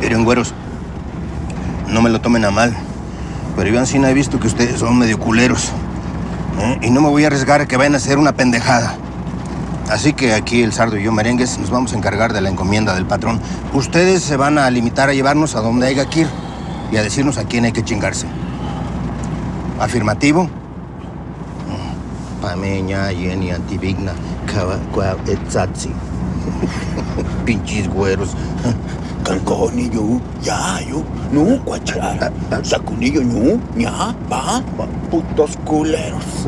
Miren, güeros, no me lo tomen a mal, pero yo Ancina he visto que ustedes son medio culeros. ¿eh? Y no me voy a arriesgar a que vayan a hacer una pendejada. Así que aquí el Sardo y yo, merengues, nos vamos a encargar de la encomienda del patrón. Ustedes se van a limitar a llevarnos a donde haya que ir y a decirnos a quién hay que chingarse. ¿Afirmativo? Pameña, Jenny, Antivigna, Etzatzi. Pinches güeros. Calconillo, ya, yo, no, cuachara. Sacunillo, no, ya, va, putos culeros.